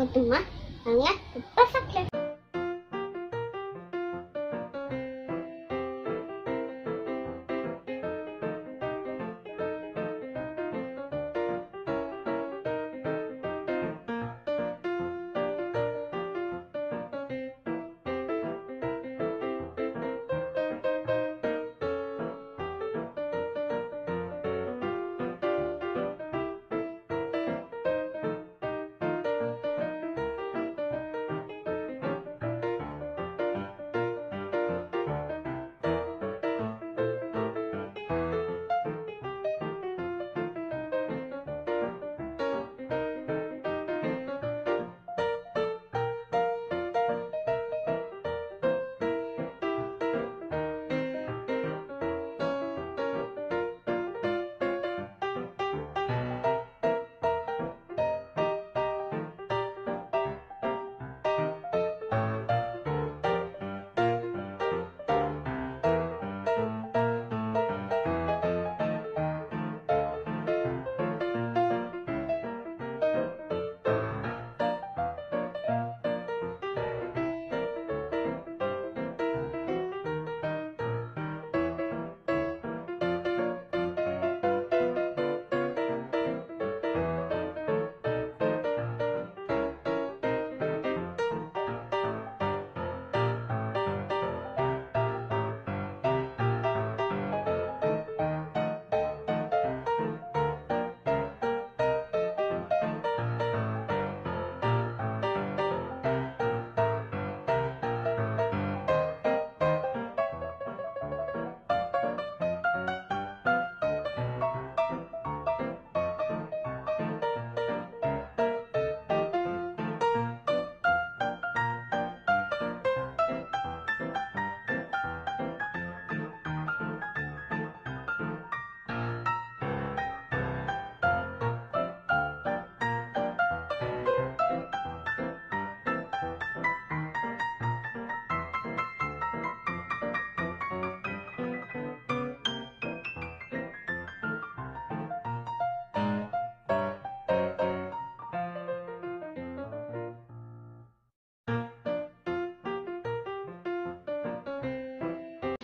한번 동안 방에 빠삭해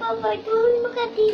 Turun mo, Kati.